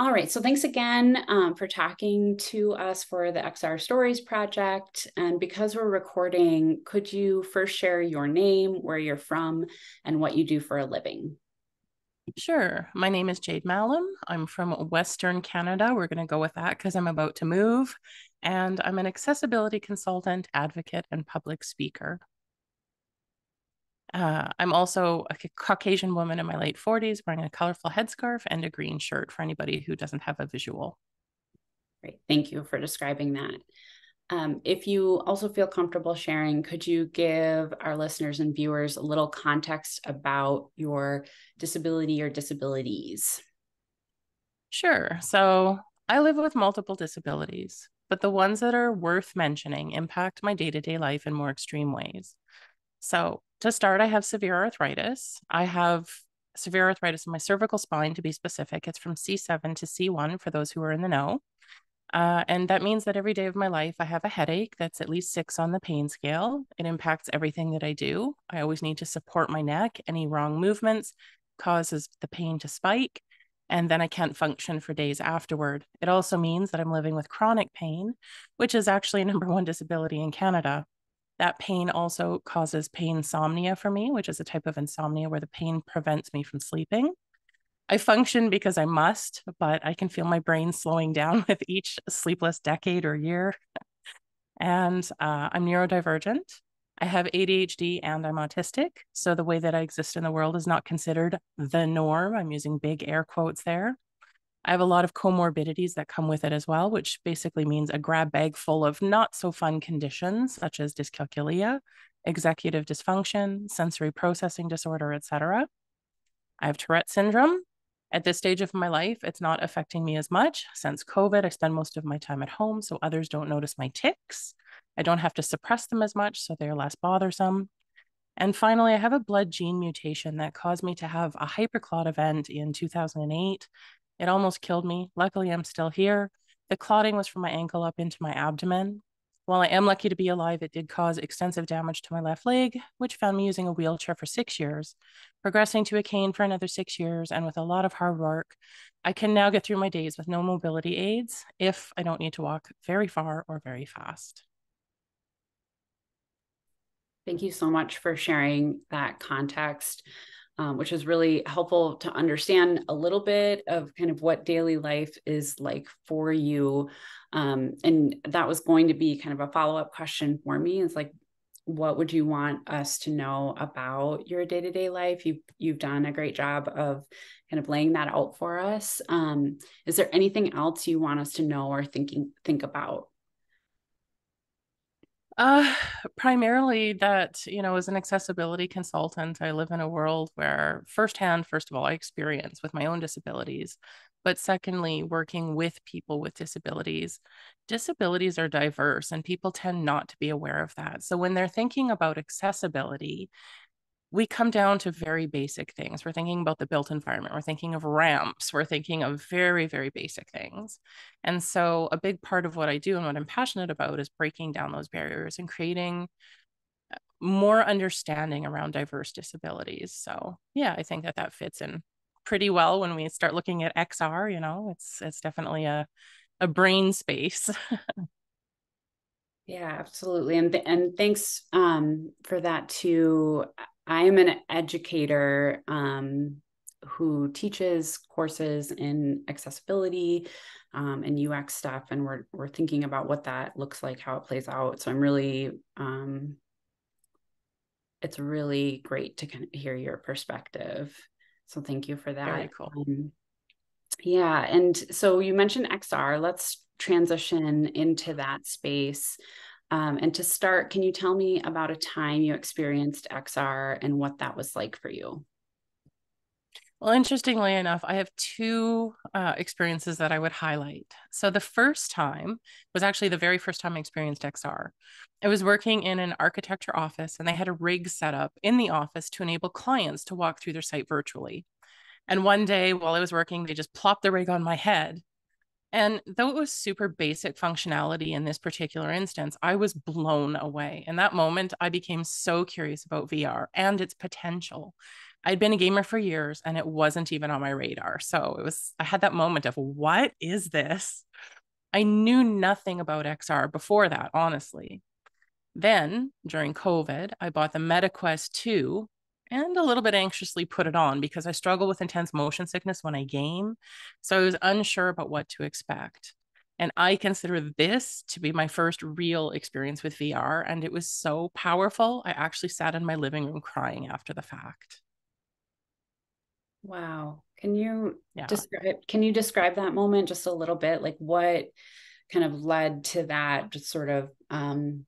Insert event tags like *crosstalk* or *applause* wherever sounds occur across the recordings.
All right. So thanks again um, for talking to us for the XR Stories project. And because we're recording, could you first share your name, where you're from, and what you do for a living? Sure. My name is Jayde Malam. I'm from Western Canada. We're going to go with that because I'm about to move. And I'm an accessibility consultant, advocate, and public speaker. Uh, I'm also a Caucasian woman in my late 40s wearing a colorful headscarf and a green shirt for anybody who doesn't have a visual. Great. Thank you for describing that. Um, if you also feel comfortable sharing, could you give our listeners and viewers a little context about your disability or disabilities? Sure. So I live with multiple disabilities, but the ones that are worth mentioning impact my day to day life in more extreme ways. So to start, I have severe arthritis. I have severe arthritis in my cervical spine, to be specific. It's from C7 to C1 for those who are in the know. Uh, and that means that every day of my life, I have a headache that's at least six on the pain scale. It impacts everything that I do. I always need to support my neck. Any wrong movements causes the pain to spike. And then I can't function for days afterward. It also means that I'm living with chronic pain, which is actually a number one disability in Canada. That pain also causes pain insomnia for me, which is a type of insomnia where the pain prevents me from sleeping. I function because I must, but I can feel my brain slowing down *laughs* with each sleepless decade or year. and uh, I'm neurodivergent. I have ADHD and I'm autistic. So the way that I exist in the world is not considered the norm. I'm using big air quotes there. I have a lot of comorbidities that come with it as well, which basically means a grab bag full of not so fun conditions such as dyscalculia, executive dysfunction, sensory processing disorder, etc. I have Tourette syndrome. At this stage of my life, it's not affecting me as much. Since COVID, I spend most of my time at home, so others don't notice my tics. I don't have to suppress them as much, so they're less bothersome. And finally, I have a blood gene mutation that caused me to have a hyperclot event in 2008 it almost killed me. Luckily, I'm still here. The clotting was from my ankle up into my abdomen. While I am lucky to be alive, it did cause extensive damage to my left leg, which found me using a wheelchair for six years, progressing to a cane for another six years, and with a lot of hard work, I can now get through my days with no mobility aids if I don't need to walk very far or very fast. Thank you so much for sharing that context um, which is really helpful to understand a little bit of kind of what daily life is like for you. Um, and that was going to be kind of a follow up question for me. It's like, what would you want us to know about your day to day life? You've you've done a great job of kind of laying that out for us. Um, is there anything else you want us to know or thinking think about? Uh, primarily that, you know, as an accessibility consultant, I live in a world where firsthand, first of all, I experience with my own disabilities, but secondly, working with people with disabilities. Disabilities are diverse and people tend not to be aware of that. So when they're thinking about accessibility, we come down to very basic things. We're thinking about the built environment. We're thinking of ramps. We're thinking of very, very basic things. And so, a big part of what I do and what I'm passionate about is breaking down those barriers and creating uh, more understanding around diverse disabilities. So, yeah, I think that that fits in pretty well when we start looking at XR. You know, it's it's definitely a a brain space. *laughs* yeah, absolutely, and th- and thanks um, for that too. I am an educator um, who teaches courses in accessibility um, and UX stuff, and we're we're thinking about what that looks like, how it plays out. So I'm really, um, it's really great to kind of hear your perspective. So thank you for that. Very cool. Um, yeah, and so you mentioned XR. Let's transition into that space. Um, and to start, can you tell me about a time you experienced XR and what that was like for you? Well, interestingly enough, I have two uh, experiences that I would highlight. So the first time was actually the very first time I experienced XR. I was working in an architecture office and they had a rig set up in the office to enable clients to walk through their site virtually. And one day while I was working, they just plopped the rig on my head And though it was super basic functionality in this particular instance, I was blown away. In that moment, I became so curious about VR and its potential. I'd been a gamer for years and it wasn't even on my radar. So it was, I had that moment of, what is this? I knew nothing about XR before that, honestly. Then during COVID, I bought the MetaQuest 2 and a little bit anxiously put it on because I struggle with intense motion sickness when I game. So I was unsure about what to expect. And I consider this to be my first real experience with VR. And it was so powerful. I actually sat in my living room crying after the fact. Wow. Can you yeah. describe can you describe that moment just a little bit? Like what kind of led to that just sort of um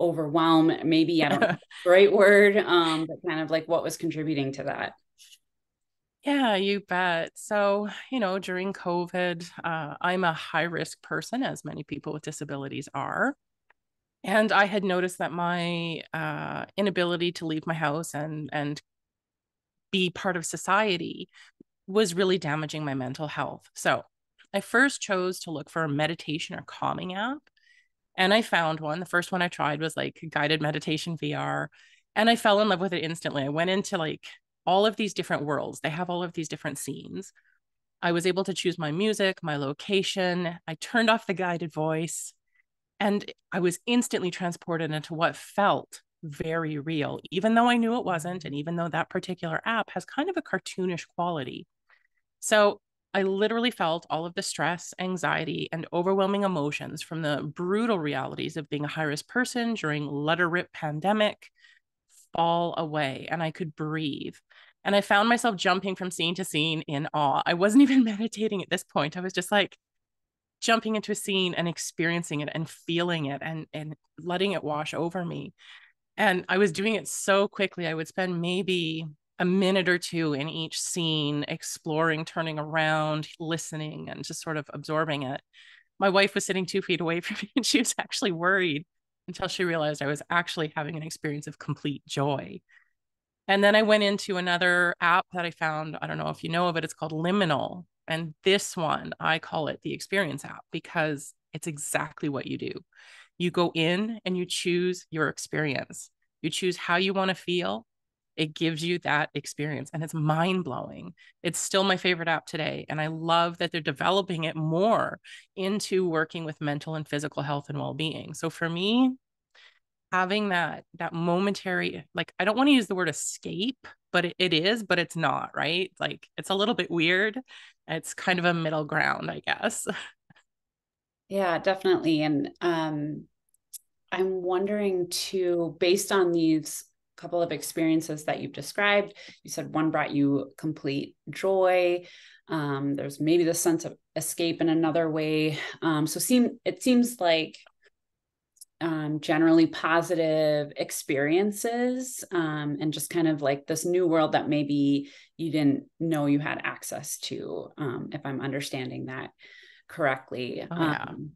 overwhelm maybe i don't know *laughs* right word um but kind of like what was contributing to that. Yeah you bet. So you know during covid uh, i'm a high risk person as many people with disabilities are. And i had noticed that my uh, inability to leave my house and and be part of society was really damaging my mental health. So i first chose to look for a meditation or calming app and I found one. The first one I tried was like guided meditation VR. And I fell in love with it instantly. I went into like all of these different worlds. They have all of these different scenes. I was able to choose my music, my location. I turned off the guided voice. And I was instantly transported into what felt very real, even though I knew it wasn't. And even though that particular app has kind of a cartoonish quality. So I literally felt all of the stress, anxiety, and overwhelming emotions from the brutal realities of being a high risk person during letter rip pandemic fall away and I could breathe. And I found myself jumping from scene to scene in awe. I wasn't *laughs* even meditating at this point. I was just like jumping into a scene and experiencing it and feeling it and, and letting it wash over me. And I was doing it so quickly. I would spend maybe a minute or two in each scene, exploring, turning around, listening, and just sort of absorbing it. My wife was sitting two feet away *laughs* from me and she was actually worried until she realized I was actually having an experience of complete joy. And then I went into another app that I found. I don't know if you know of it, it's called Liminal. And this one, I call it the experience app because it's exactly what you do. You go in and you choose your experience. You choose how you want to feel it gives you that experience and it's mind blowing. It's still my favorite app today. And I love that they're developing it more into working with mental and physical health and well being. So for me, having that that momentary like i don't want to use the word escape but it, it is but it's not right like it's a little bit weird it's kind of a middle ground i guess *laughs* yeah definitely and um i'm wondering too based on these couple of experiences that you've described. You said one brought you complete joy. Um, there's maybe the sense of escape in another way. Um, so seem it seems like um, generally positive experiences um, and just kind of like this new world that maybe you didn't know you had access to, um, if I'm understanding that correctly. Oh, yeah. Um,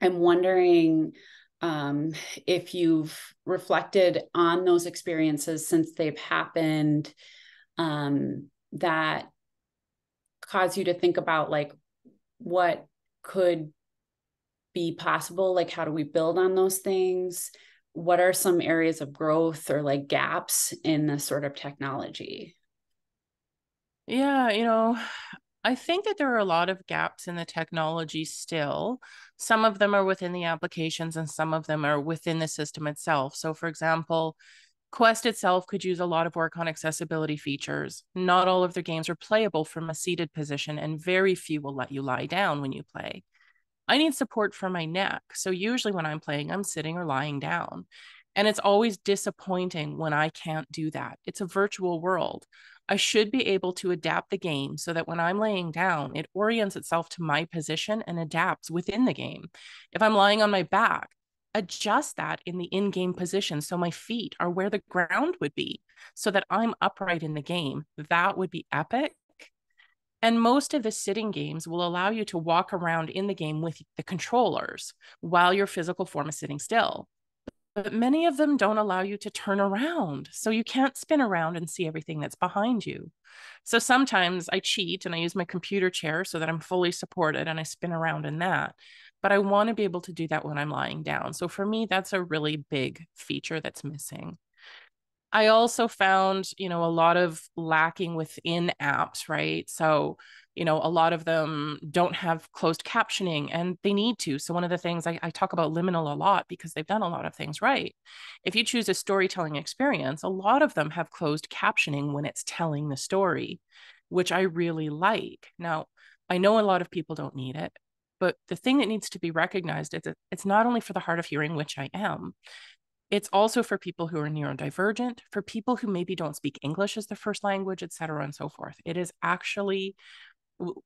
I'm wondering um, if you've reflected on those experiences since they've happened um, that cause you to think about like what could be possible like how do we build on those things what are some areas of growth or like gaps in this sort of technology yeah you know I think that there are a lot of gaps in the technology still. Some of them are within the applications and some of them are within the system itself. So, for example, Quest itself could use a lot of work on accessibility features. Not all of their games are playable from a seated position, and very few will let you lie down when you play. I need support for my neck. So, usually when I'm playing, I'm sitting or lying down. And it's always disappointing when I can't do that. It's a virtual world. I should be able to adapt the game so that when I'm laying down, it orients itself to my position and adapts within the game. If I'm lying on my back, adjust that in the in game position so my feet are where the ground would be so that I'm upright in the game. That would be epic. And most of the sitting games will allow you to walk around in the game with the controllers while your physical form is sitting still but many of them don't allow you to turn around. So you can't spin around and see everything that's behind you. So sometimes I cheat and I use my computer chair so that I'm fully supported and I spin around in that. But I want to be able to do that when I'm lying down. So for me, that's a really big feature that's missing. I also found, you know, a lot of lacking within apps, right? So, you know, a lot of them don't have closed captioning and they need to. So, one of the things I, I, talk about Liminal a lot because they've done a lot of things right. If you choose a storytelling experience, a lot of them have closed captioning when it's telling the story, which I really like. Now, I know a lot of people don't need it, but the thing that needs to be recognized is that it's not only for the hard of hearing, which I am, it's also for people who are neurodivergent, for people who maybe don't speak English as their first language, et cetera, and so forth. It is actually,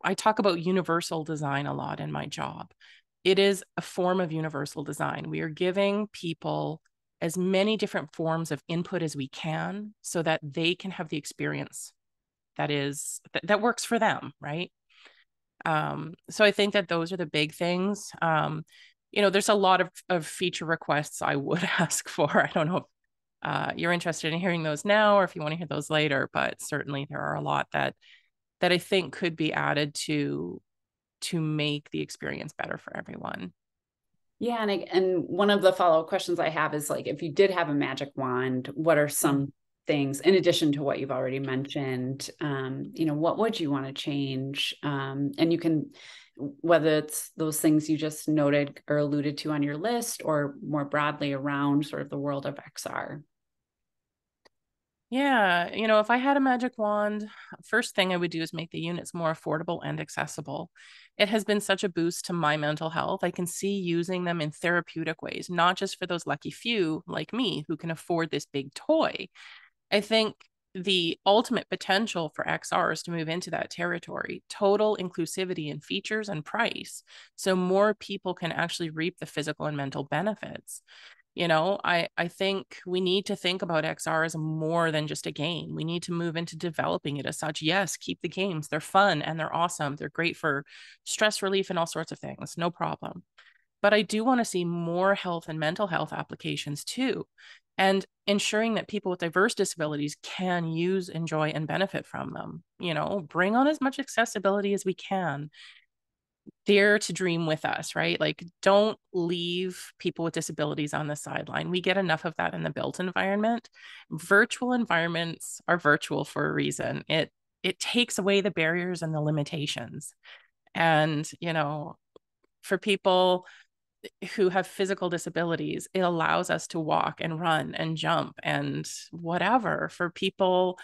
I talk about universal design a lot in my job. It is a form of universal design. We are giving people as many different forms of input as we can so that they can have the experience that is that, that works for them right um, so i think that those are the big things um, you know, there's a lot of, of feature requests I would *laughs* ask for. I don't know if uh, you're interested in hearing those now or if you want to hear those later, but certainly there are a lot that that I think could be added to to make the experience better for everyone. Yeah, and I, and one of the follow up questions I have is like, if you did have a magic wand, what are some things in addition to what you've already mentioned? Um, you know, what would you want to change? Um, and you can whether it's those things you just noted or alluded to on your list or more broadly around sort of the world of XR? Yeah, you know, if I had a magic wand, first thing I would do is make the units more affordable and accessible. It has been such a boost to my mental health. I can see using them in therapeutic ways, not just for those lucky few like me who can afford this big toy. I think the ultimate potential for XR is to move into that territory, total inclusivity in features and price. So more people can actually reap the physical and mental benefits. You know, I, I think we need to think about XR as more than just a game. We need to move into developing it as such. Yes, keep the games. They're fun and they're awesome. They're great for stress relief and all sorts of things. No problem. But I do want to see more health and mental health applications too and ensuring that people with diverse disabilities can use enjoy and benefit from them you know bring on as much accessibility as we can dare to dream with us right? Like don't leave people with disabilities on the sideline. We get enough of that in the built environment. Virtual environments are virtual for a reason. It it takes away the barriers and the limitations. And you know for people who have physical disabilities, it allows us to walk and run and jump and whatever. For people,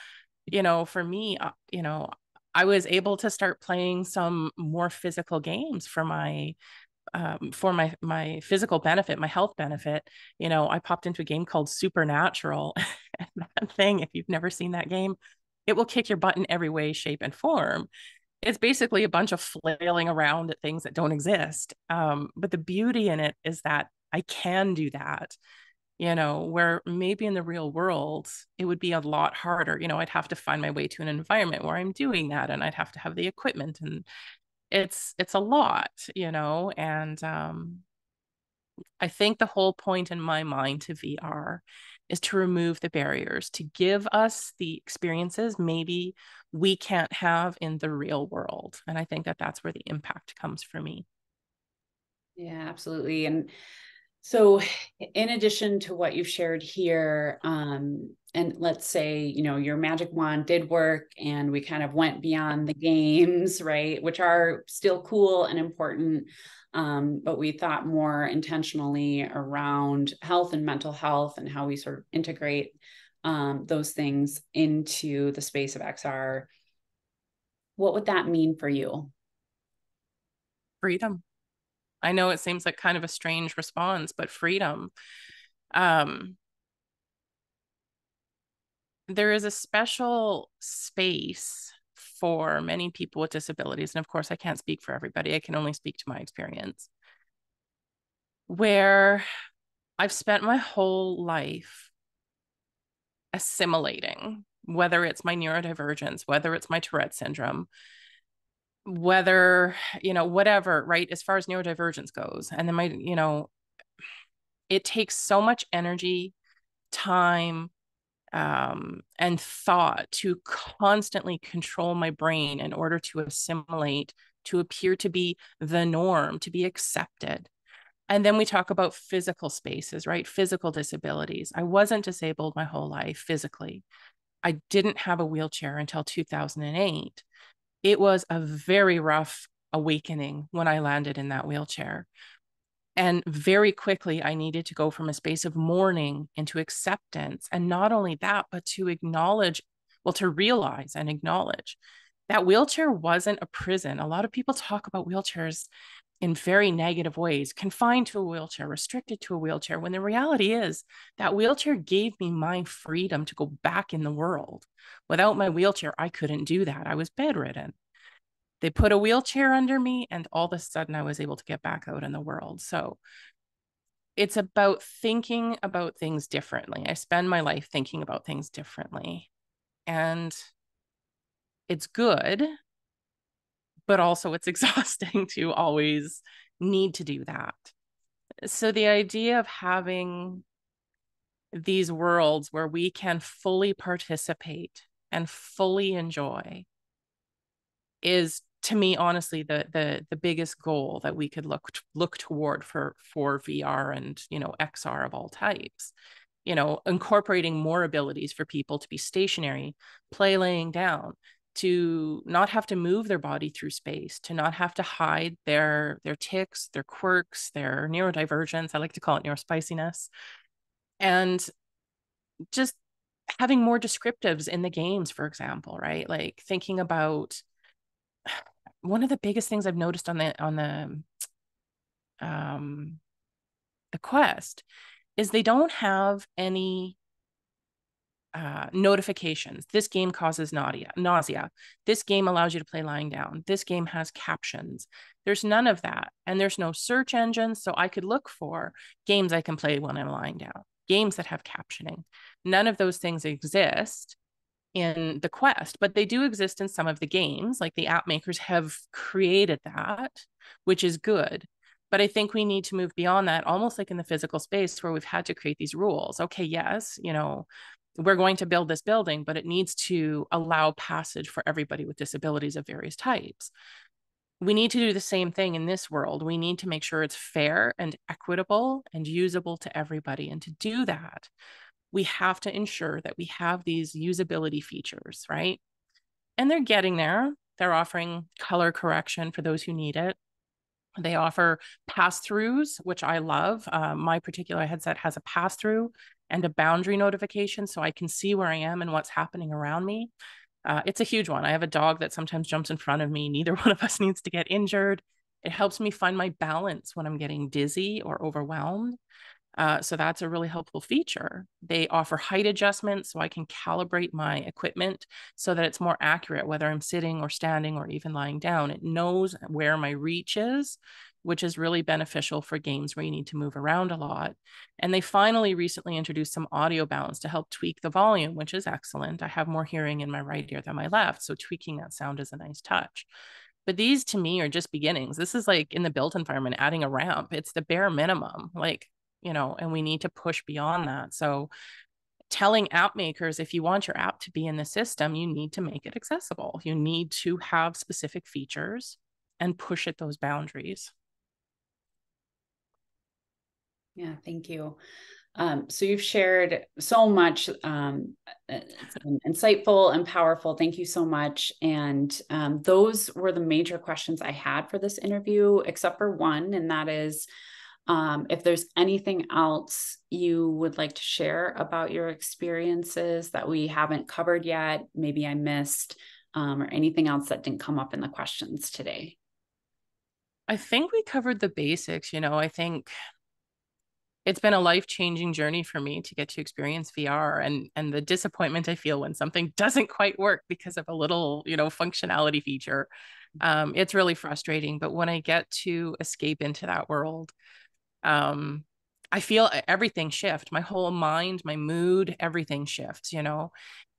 you know, for me, uh, you know, I was able to start playing some more physical games for my um, for my my physical benefit, my health benefit. You know, I popped into a game called Supernatural, *laughs* and that thing, if you've never seen that game, it will kick your butt in every way, shape, and form it's basically a bunch of flailing around at things that don't exist. Um, but the beauty in it is that I can do that, you know, where maybe in the real world, it would be a lot harder. You know, I'd have to find my way to an environment where I'm doing that and I'd have to have the equipment and it's it's a lot, you know, and um I think the whole point in my mind to VR is to remove the barriers, to give us the experiences maybe we can't have in the real world. And I think that that's where the impact comes for me. Yeah, absolutely. And so, in addition to what you've shared here, um, and let's say, you know, your magic wand did work and we kind of went beyond the games, *laughs* right? Which are still cool and important. Um, but we thought more intentionally around health and mental health and how we sort of integrate um, those things into the space of XR. What would that mean for you? Freedom. I know it seems like kind of a strange response, but freedom. Um, there is a special space for many people with disabilities. And of course, I can't speak for everybody, I can only speak to my experience. Where I've spent my whole life assimilating, whether it's my neurodivergence, whether it's my Tourette syndrome, whether, you know, whatever, right? As far as neurodivergence goes. And then my, you know, it takes so much energy, time, um, and thought to constantly control my brain in order to assimilate, to appear to be the norm, to be accepted. And then we talk about physical spaces, right? Physical disabilities. I wasn't disabled my whole life physically. I didn't have a wheelchair until 2008. It was a very rough awakening when I landed in that wheelchair. And very quickly, I needed to go from a space of mourning into acceptance. And not only that, but to acknowledge, well, to realize and acknowledge that wheelchair wasn't a prison. A lot of people talk about wheelchairs in very negative ways, confined to a wheelchair, restricted to a wheelchair, when the reality is that wheelchair gave me my freedom to go back in the world. Without my wheelchair, I couldn't do that. I was bedridden. They put a wheelchair under me, and all of a sudden I was able to get back out in the world. So it's about thinking about things differently. I spend my life thinking about things differently. And it's good but also it's *laughs* exhausting to always need to do that. So the idea of having these worlds where we can fully participate and fully enjoy is to me honestly the the the biggest goal that we could look look toward for for VR and you know XR of all types you know incorporating more abilities for people to be stationary play laying down to not have to move their body through space, to not have to hide their their tics, their quirks, their neurodivergence. I like to call it neurospiciness. And just having more descriptives in the games, for example, right? Like thinking about *sighs* one of the biggest things I've noticed on the on the um the quest is they don't have any uh, notifications. This game causes nausea. Nausea. This game allows you to play lying down. This game has captions. There's none of that, and there's no search engine, so I could look for games I can play when I'm lying down. Games that have captioning. None of those things exist in the quest, but they do exist in some of the games. Like the app makers have created that, which is good. But I think we need to move beyond that, almost like in the physical space where we've had to create these rules. Okay, yes, you know, we're going to build this building, but it needs to allow passage for everybody with disabilities of various types. We need to do the same thing in this world. We need to make sure it's fair and equitable and usable to everybody. And to do that, we have to ensure that we have these usability features, right? And they're getting there. They're offering color correction for those who need it. They offer pass throughs, which I love. Uh, my particular headset has a pass through and a boundary notification so I can see where I am and what's happening around me. Uh, it's a huge one. I have a dog that sometimes jumps in front of me. Neither *laughs* one of us needs to get injured. It helps me find my balance when I'm getting dizzy or overwhelmed. Uh, so that's a really helpful feature. They offer height adjustments so I can calibrate my equipment so that it's more accurate, whether I'm sitting or standing or even lying down. It knows where my reach is which is really beneficial for games where you need to move around a lot. And they finally recently introduced some audio balance to help tweak the volume, which is excellent. I have more hearing in my right ear than my left. So tweaking that sound is a nice touch. But these to me are just beginnings. This is like in the built environment, adding a ramp. It's the bare minimum. Like, you know, and we need to push beyond that. So telling app makers if you want your app to be in the system, you need to make it accessible. You need to have specific features and push at those boundaries. Yeah, thank you. Um, so you've shared so much um, insightful and powerful. Thank you so much. And um, those were the major questions I had for this interview, except for one, and that is um, if there's anything else you would like to share about your experiences that we haven't covered yet, maybe I missed, um, or anything else that didn't come up in the questions today. I think we covered the basics. You know, I think it's been a life-changing journey for me to get to experience VR and and the disappointment I feel when something *laughs* doesn't quite work because of a little, you know, functionality feature. Um, it's really frustrating. But when I get to escape into that world, um, I feel everything shift. My whole mind, my mood, everything shifts, you know.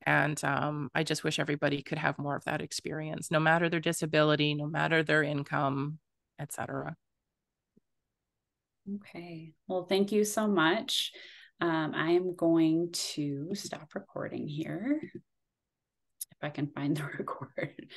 And um, I just wish everybody could have more of that experience, no matter their disability, no matter their income, etc. Okay. Well, thank you so much. Um, I am going to stop recording here. If I can find the *laughs* record.